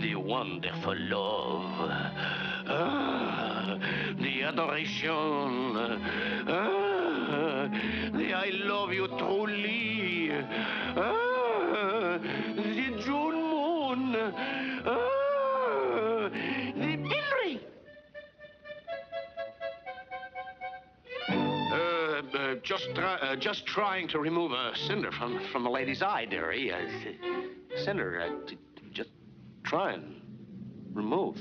The wonderful love. Ah, the adoration. Ah, the I love you truly. Ah, the June moon. Just, try, uh, just trying to remove a cinder from from the lady's eye, dearie. Uh, cinder, uh, just try and remove.